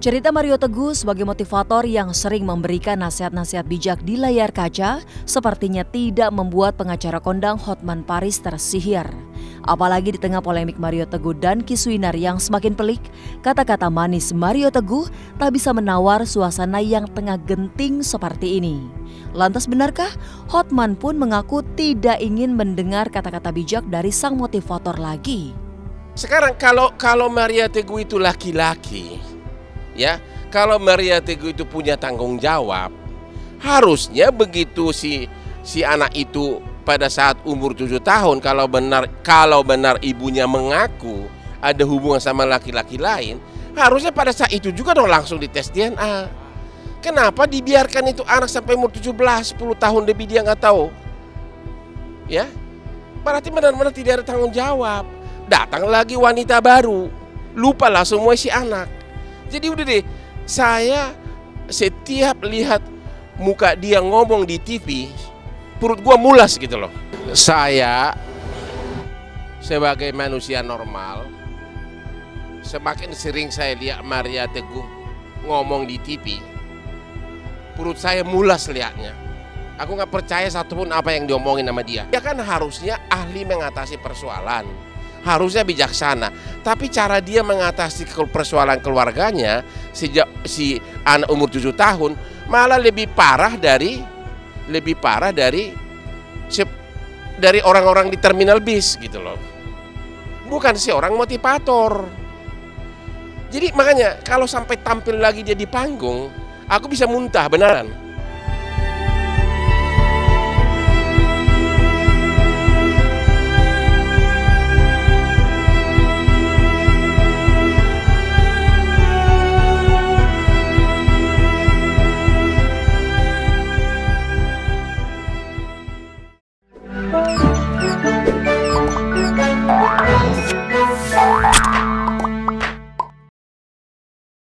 Cerita Mario Teguh sebagai motivator yang sering memberikan nasihat-nasihat bijak di layar kaca sepertinya tidak membuat pengacara kondang Hotman Paris tersihir. Apalagi di tengah polemik Mario Teguh dan Kiswinar yang semakin pelik, kata-kata manis Mario Teguh tak bisa menawar suasana yang tengah genting seperti ini. Lantas benarkah Hotman pun mengaku tidak ingin mendengar kata-kata bijak dari sang motivator lagi? Sekarang kalau kalau Maria Teguh itu laki-laki, ya kalau Maria Teguh itu punya tanggung jawab harusnya begitu si si anak itu pada saat umur tujuh tahun kalau benar kalau benar ibunya mengaku ada hubungan sama laki-laki lain harusnya pada saat itu juga dong langsung dites DNA kenapa dibiarkan itu anak sampai umur 17 10 tahun lebih dia nggak tahu? Ya berarti benar-benar tidak ada tanggung jawab. Datang lagi wanita baru lupalah semua si anak jadi udah deh, saya setiap lihat muka dia ngomong di TV, perut gua mulas gitu loh. Saya sebagai manusia normal, semakin sering saya lihat Maria Teguh ngomong di TV, perut saya mulas liatnya. Aku nggak percaya satupun apa yang diomongin sama dia. Dia kan harusnya ahli mengatasi persoalan harusnya bijaksana. Tapi cara dia mengatasi persoalan keluarganya sejak si anak umur 7 tahun malah lebih parah dari lebih parah dari dari orang-orang di terminal bis gitu loh. Bukan si orang motivator. Jadi makanya kalau sampai tampil lagi dia di panggung, aku bisa muntah beneran. thank you